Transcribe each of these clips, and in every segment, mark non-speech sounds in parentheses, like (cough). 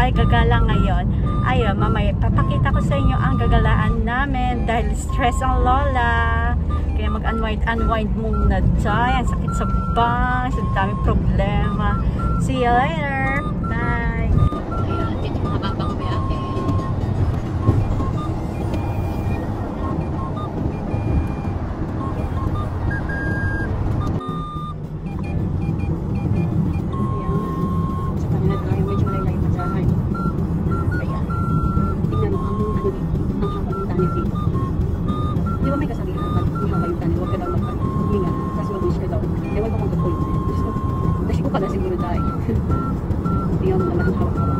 ay gagala ngayon. Ayun, mamaya papakita ko sa inyo ang gagalaan namin dahil stress ang lola. Kaya mag-unwind, unwind muna dyan. Sakit sa bangs, ang daming problema. See you later. Thank you.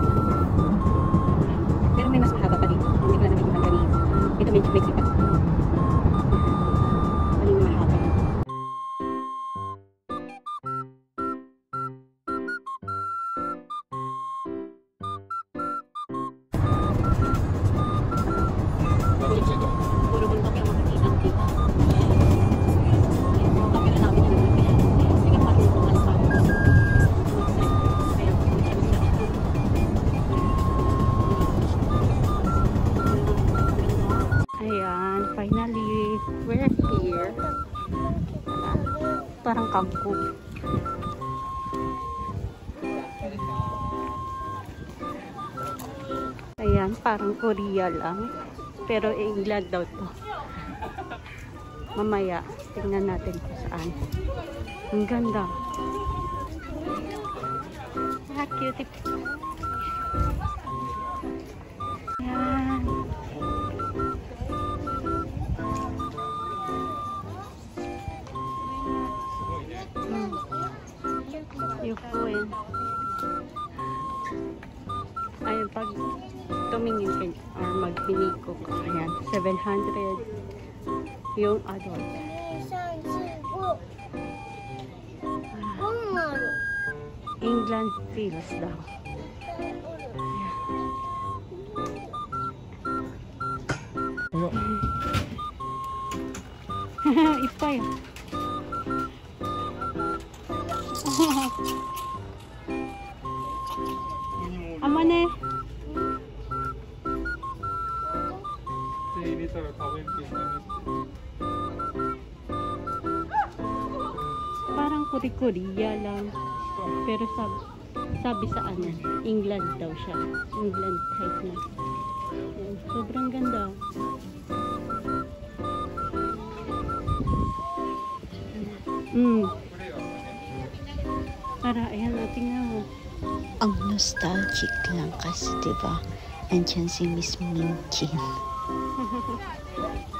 Parang kampo. Ayan, parang Korea lang. Pero England daw to. Mamaya, tingnan natin kung saan. Ang ganda. Ah, cute. magpinikok. Ayan, 700 yung adult. Ah, England pills daw. Ipay. (laughs) (laughs) Kuri-korea lang. Pero sabi, sabi sa ano, England daw siya. England type na. Yan, Sobrang ganda. Mm. Para, ayan, oh, tingnan mo. Ang nostalgic lang kasi, di ba? Andyan si Miss Minchin. (laughs)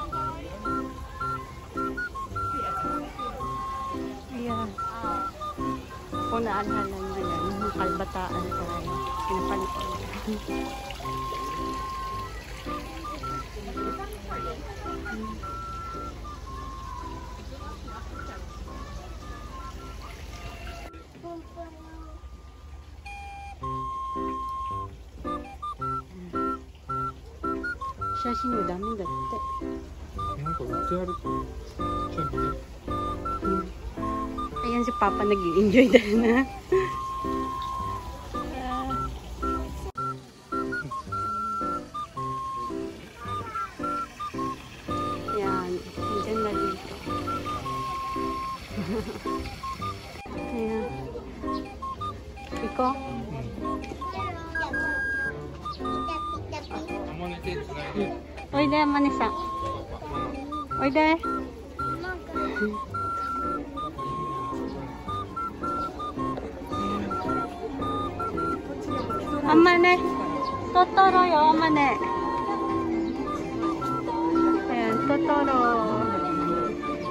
Kung naalala nyo yan, nung kalbataan tayo. Pinapanood. 写真もダメだって。なんか売ってあるとちょっとね yan si Papa nag enjoy (laughs) dahil na. Ayan. Dito. (laughs) Ayan. Iko? Oy, de, manisa. Oy, de. Oy. 엄마네. 또 떨어요, 엄마네. Ayan, 또 떨어.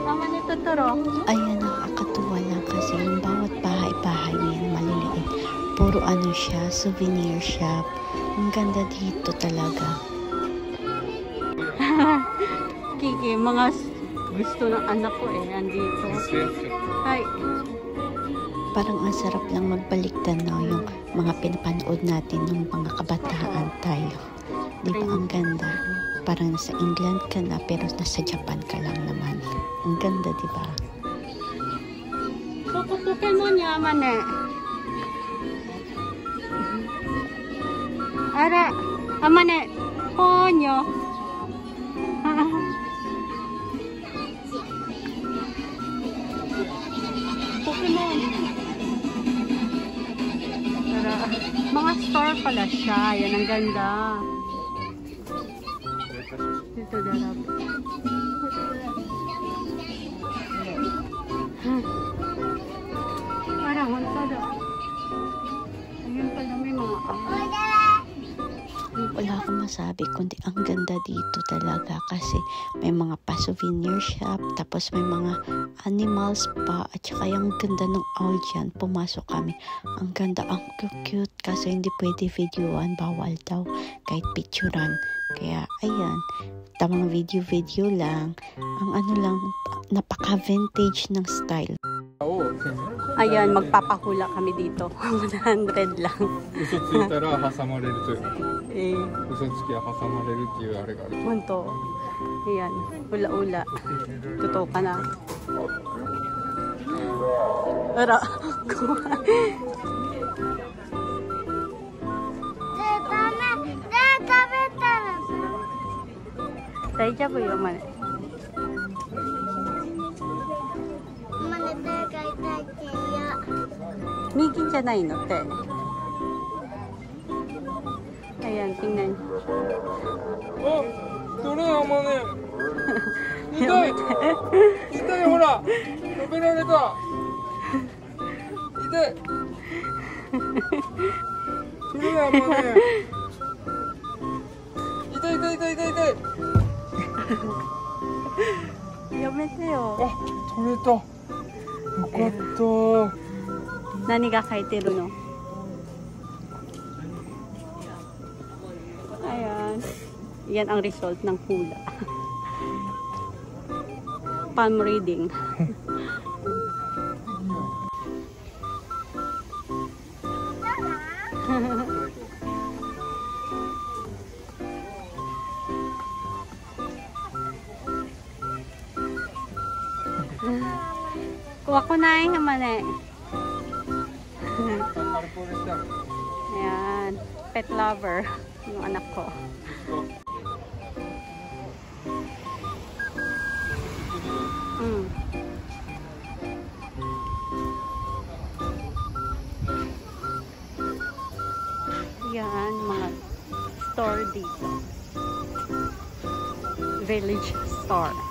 Omane, 또 떨어. Ayan, nakakatuwa lang kasi yung bawat bahay-bahay na yan, maliliit. Puro ano siya, souvenir shop. Ang ganda dito talaga. (laughs) Kiki, mga gusto ng anak ko eh, andito. Ay, Parang ang sarap lang magbalik tanaw yung mga pinapanood natin nung mga kabataan tayo. Di ba ang ganda? Parang nasa England ka na pero nasa Japan ka lang naman. Ang ganda, di ba? Pokemonnya ama ne. Ara, ama ne, ponyo. Pokemon. Mga store pala siya. Yan ang ganda. Dito darab. Akong masabi kundi ang ganda dito talaga kasi may mga pa-souvenir shop tapos may mga animals pa at saka yung ganda ng dyan. Pumasok kami. Ang ganda, ang cute kasi hindi pwede videoan. Bawal daw kahit picturean. Kaya ayan, tamang video-video lang. Ang ano lang, napaka-vintage ng style. を Ayan, magpapahula kami dito. (laughs) 100 lang. 嘘ついたら挟まれるという Eh, 嘘つきは挟まれるっていうあれがある munto. Ayan, ula-ula. Totoo ka na. Ara, で、ダメ。で、食べたらさ。大丈夫よ、まね。 じって。め。よかった。何が書いてるの Ayan. Yan ang result ng hula. (laughs) Palm reading. (laughs) Kuha ko na yung naman eh. forest. Ayan. Pet lover. Yung anak ko. Mm. Yan, mga store dito. Village store.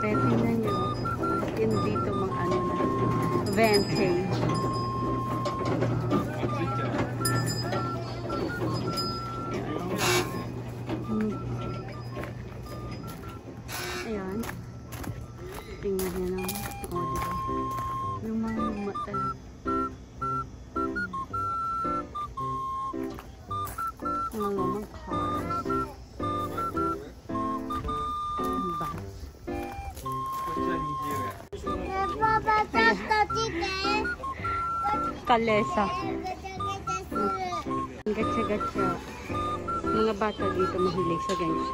Tingnan nyo, yun dito mga ano na, vintage. kalesa. Ang gatsa-gatsa. Mga bata dito mahilig sa ganyan.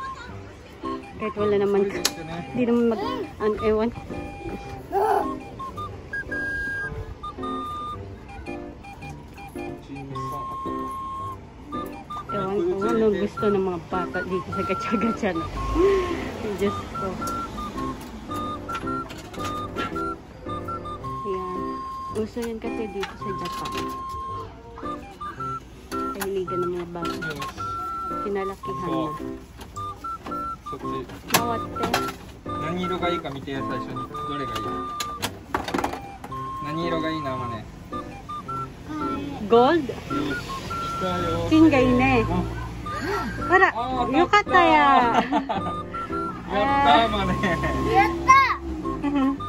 Kahit wala naman, hindi naman mag, an, ewan. Ewan ko, ano gusto ng mga bata dito sa gatsa-gatsa na. (laughs) Diyos ko. Uso yan kasi dito sa Japan. Kahiligan ng mga bata. Kinalakihan na. そっち Mawat te. 何色がいいか見て最初にどれがいい何色がいいなまね Gold? よし来たよ Chingay ne. あほらよかったややったーマネやった